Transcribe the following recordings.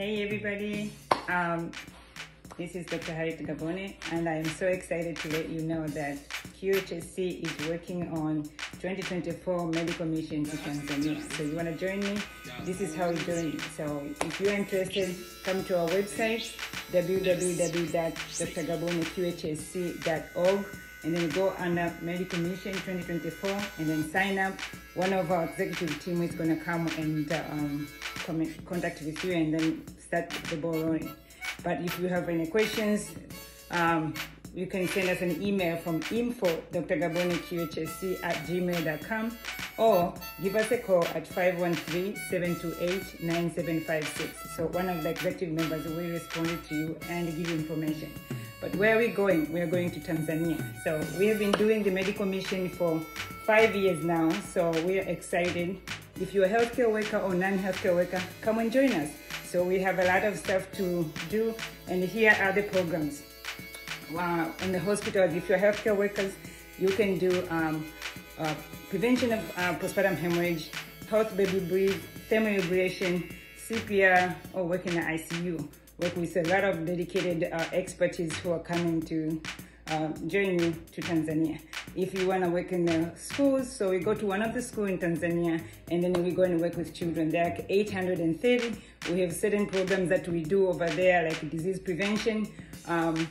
Hey everybody, um, this is Dr. Harriet Gabone and I am so excited to let you know that QHSC is working on 2024 medical mission to Tanzania. So you want to join me? This is how we join. So if you're interested, come to our website www.drgaboneqhsc.org and then go under Medical Mission 2024 and then sign up. One of our executive team is going to come and uh, um, come in contact with you and then start the ball rolling. But if you have any questions, um, you can send us an email from info drgaboneqhsc at gmail.com or give us a call at 513-728-9756. So one of the executive members will respond to you and give you information. But where are we going? We are going to Tanzania. So we have been doing the medical mission for five years now. So we are excited. If you're a healthcare worker or non-healthcare worker, come and join us. So we have a lot of stuff to do. And here are the programs. Wow. In the hospitals, if you're healthcare workers, you can do um, uh, prevention of uh, postpartum hemorrhage, health baby breathe, thermoablation, CPR, or work in the ICU work with a lot of dedicated uh, expertise who are coming to uh, join you to Tanzania. If you want to work in the schools, so we go to one of the schools in Tanzania and then we go and work with children. There are 830. We have certain programs that we do over there like disease prevention, um,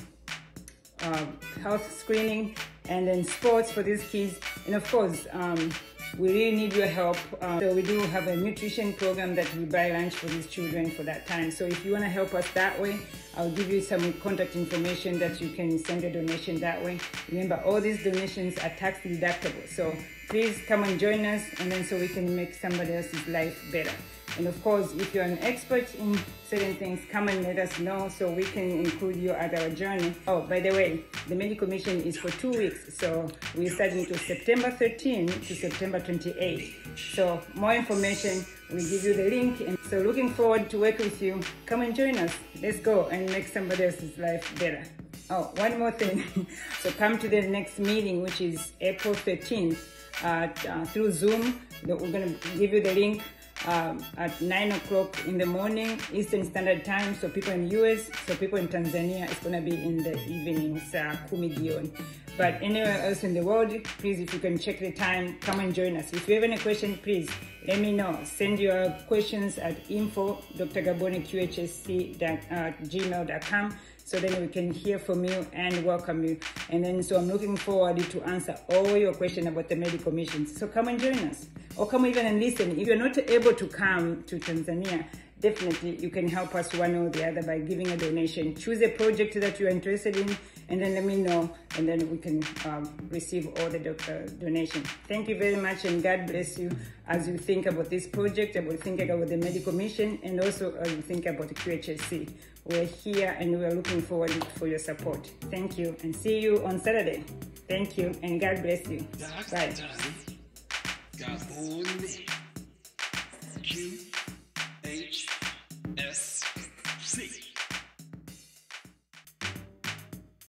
uh, health screening, and then sports for these kids. And of course, um, we really need your help. Um, so we do have a nutrition program that we buy lunch for these children for that time. So if you want to help us that way, I'll give you some contact information that you can send a donation that way. Remember, all these donations are tax deductible. So please come and join us and then so we can make somebody else's life better. And of course, if you're an expert in certain things, come and let us know so we can include you at our journey. Oh, by the way, the medical mission is for two weeks. So we're starting to September 13 to September 28. So more information, we give you the link. And so looking forward to work with you. Come and join us. Let's go and make somebody else's life better. Oh, one more thing. so come to the next meeting, which is April 13th uh, uh, through Zoom. We're going to give you the link um, at 9 o'clock in the morning Eastern Standard Time. So people in US, so people in Tanzania, it's going to be in the evenings, uh, kumi. But anywhere else in the world, please, if you can check the time, come and join us. If you have any question, please let me know. Send your questions at info at uh, gmail.com so then we can hear from you and welcome you. And then so I'm looking forward to answer all your questions about the medical missions. So come and join us or come even and listen. If you're not able to come to Tanzania, definitely you can help us one or the other by giving a donation. Choose a project that you're interested in and then let me know and then we can um, receive all the uh, donation. Thank you very much and God bless you as you think about this project, about thinking about the medical mission and also as you think about the QHSC. We're here and we're looking forward for your support. Thank you and see you on Saturday. Thank you and God bless you. Bye.